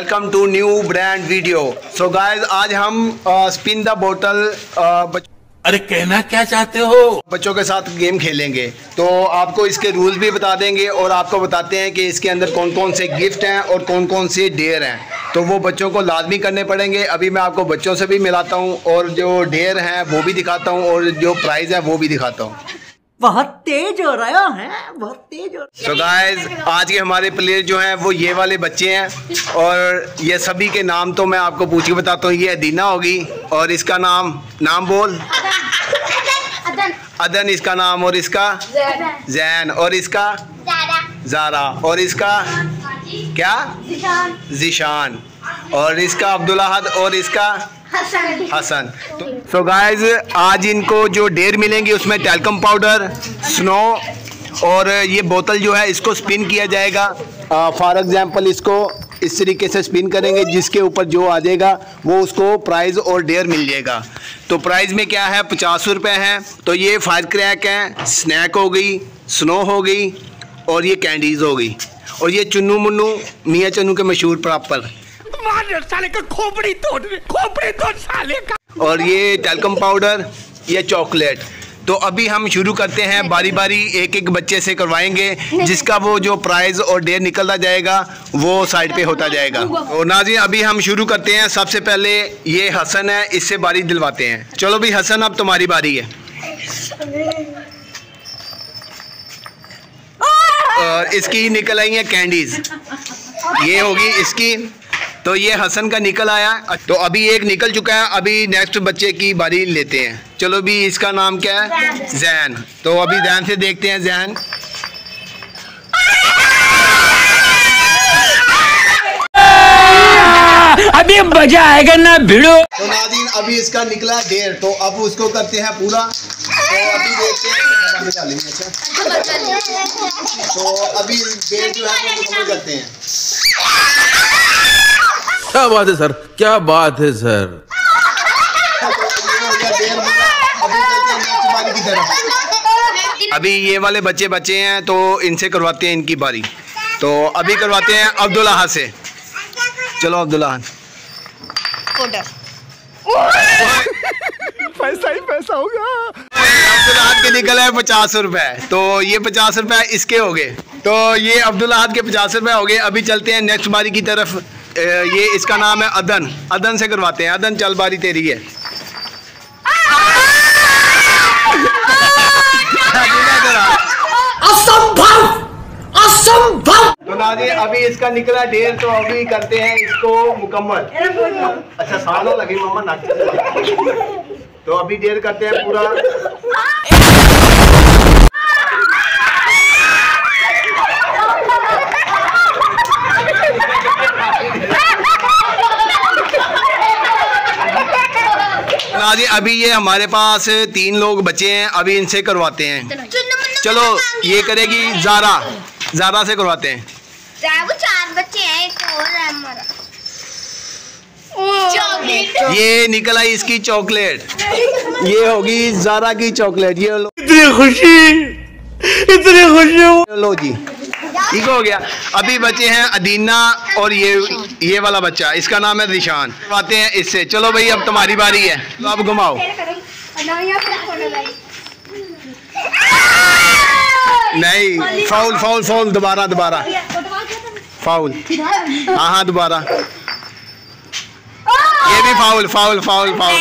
Welcome to new brand video so guys आज हम spin the बोतल अरे कहना क्या चाहते हो? बच्चों के साथ गेम खेलेंगे। तो आपको इसके रूल्स भी बता देंगे और आपको बताते हैं कि इसके अंदर कौन कौन से गिफ्ट हैं और कौन कौन से डेयर हैं। तो वो बच्चों को लाजमी करने पड़ेंगे। अभी मैं आपको बच्चों से भी मिलाता हूँ और जो डेयर हैं वो भी दिखाता हूँ और जो प्राइज़ है वो भी दिखाता हूँ। बहुत तेज हो रहा है बहुत तेज हो सो so गाइस आज के हमारे प्लेयर जो हैं वो ये वाले बच्चे हैं और ये सभी के नाम तो मैं आपको पूछ के बताता हूँ ये अदीना होगी और इसका नाम नाम बोल। अदन। इसका नाम और इसका? जैन। और इसका? जारा। और इसका? क्या? जिशान। और इसका अब्दुल्लाहद और इसका? हसन सो गाइस आज इनको जो डेर मिलेंगी उसमें टेलकम पाउडर स्नो और ये बोतल जो है, इसको स्पिन किया जाएगा। फॉर एग्जांपल इसको इस तरीके से स्पिन करेंगे, जिसके ऊपर जो आ जाएगा, वो उसको प्राइज़ और डेयर मिल जाएगा। तो प्राइज़ में क्या है? पचास रुपये हैं। तो ये फायर क्रैक है स्नैक हो गई स्नो हो गई, और ये कैंडीज़ हो गई। और ये चुन्नू मुन्नू, मियाँ चन्नू के मशहूर प्रॉपर साले का खोपड़ी तोड़ खोपड़ी तोड़ साले का। और ये टेलकम पाउडर या चॉकलेट तो अभी हम शुरू करते हैं बारी बारी एक एक बच्चे से करवाएँगे जिसका वो जो प्राइज और डेयर निकलता जाएगा वो साइड पे होता जाएगा। तो नाजी अभी हम शुरू करते हैं। सबसे पहले ये हसन है इससे बारी दिलवाते हैं। चलो भी हसन अब तुम्हारी बारी है। और इसकी निकल आई है कैंडीज ये होगी इसकी तो ये हसन का निकल आया। तो अभी एक निकल चुका है अभी नेक्स्ट बच्चे की बारी लेते हैं। चलो भी इसका नाम क्या है? जैन। तो अभी जैन से देखते हैं जैन। अभी मज़ा आएगा ना भिड़ो। तो नाजीन अभी इसका निकला डेढ़ तो अब उसको करते हैं पूरा। तो अभी देखते हैं। अच्छा? तो अभी डेढ़ जो है वो करते हैं। क्या बात है सर? क्या बात है सर? अभी ये वाले बच्चे बच्चे हैं तो इनसे करवाते हैं इनकी बारी। तो अभी करवाते हैं अब्दुल्ला से। चलो अब्दुल्ला पैसा ही पैसा होगा अब्दुल्ला के निकल है पचास रुपए। तो ये पचास रुपए इसके हो गए। तो ये अब्दुल्ला के पचास रुपए हो गए। अभी चलते हैं नेक्स्ट बारी की तरफ़। ये इसका नाम है अदन। अदन से करवाते हैं। अदन चल बारी तेरी है। असंभव! असंभव! तो अभी इसका निकला ढेर तो अभी करते हैं इसको मुकम्मल। अच्छा सालों लगी मम्मा नाच तो अभी ढेर करते हैं पूरा। जी अभी ये हमारे पास तीन लोग बचे हैं अभी इनसे करवाते हैं। चलो ये करेगी जारा। जारा से करवाते हैं। चार बच्चे हैं एक और है हमारा। ये निकल आई इसकी चॉकलेट। ये होगी जारा की चॉकलेट। ये लो। इतनी खुशी इतनी खुशी। लो जी। ठीक हो गया। अभी बचे हैं अदीना और ये ये वाला बच्चा। इसका नाम है निशान आते हैं इससे। चलो भाई, अब तुम्हारी बारी है। तो अब घुमाओ। नहीं फाउल फाउल फाउल दोबारा दोबारा। फाउल हाँ हाँ दोबारा। ये भी फाउल फाउल फाउल फाउल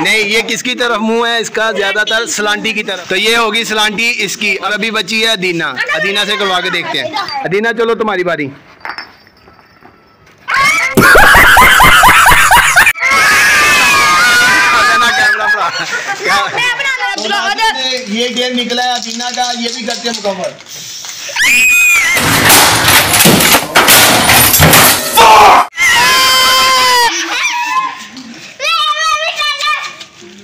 नहीं ये किसकी तरफ़ मुँह है? इसका ज़्यादातर सलांटी की तरफ़। तो ये होगी सलांटी इसकी। और अभी बची है अदीना। अदीना से करवा के देखते हैं। अदीना चलो तुम्हारी बारी। ये गेम निकला है अदीना का ये भी करते हैं मुकम्मल।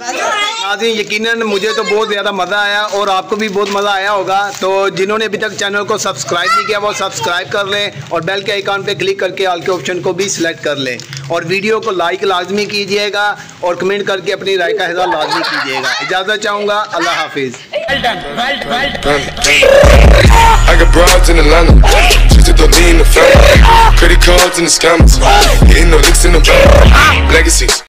नाजिन यकीनन मुझे तो बहुत ज़्यादा मज़ा आया और आपको भी बहुत मज़ा आया होगा। तो जिन्होंने अभी तक चैनल को सब्सक्राइब नहीं किया वो सब्सक्राइब कर लें और बेल के आइकॉन पे क्लिक करके ऑल के ऑप्शन को भी सिलेक्ट कर लें। और वीडियो को लाइक लाजमी कीजिएगा और कमेंट करके अपनी राय का हिस्सा लाजमी कीजिएगा। इजाज़त चाहूँगा। अल्लाह हाफिज़. Credit cards the scammers, no licks in the bank. Legacies.